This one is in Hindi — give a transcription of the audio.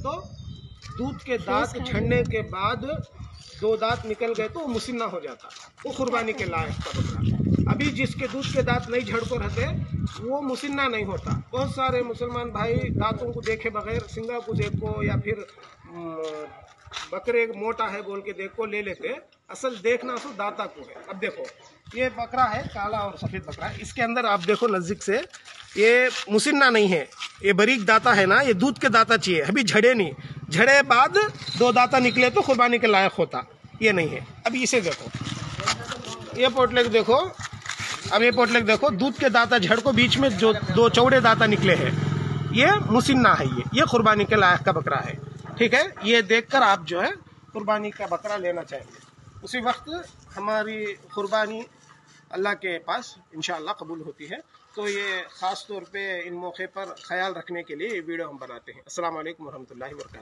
तो दूध के दांत झड़ने के बाद दो दांत निकल गए तो वो मुसिन्ना हो जाता। वो कुर्बानी के लायक का बकरा। अभी जिसके दूध के दांत नहीं झड़ को रहते वो मुसिन्ना नहीं होता। बहुत सारे मुसलमान भाई दांतों को देखे बगैर सिंगा को देखो या फिर बकरे मोटा है बोल के देखो ले लेते। असल देखना तो दाता को है। अब देखो ये बकरा है काला और सफ़ेद बकरा इसके अंदर आप देखो नज़दीक से ये मुसिन्ना नहीं है। ये बरीक दाता है ना, ये दूध के दाता चाहिए। अभी झड़े नहीं। झड़े बाद दो दाता निकले तो कुर्बानी के लायक होता। ये नहीं है। अभी इसे देखो। ये पोटलेक देखो। अब ये पोटलेक देखो। दूध के दाता झड़ को बीच में जो दो चौड़े दाता निकले हैं। ये मुसिन्ना है ये। ये कुर्बानी के लायक का बकरा है। ठीक है? ये देखकर आप जो है कुर्बानी का बकरा लेना चाहिए। उसी वक्त हमारी कुर्बानी अल्लाह के पास इन कबूल होती है। तो ये ख़ास तौर पे इन मौके पर ख्याल रखने के लिए वीडियो हम बनाते हैं। अस्सलाम वरहमल वर्क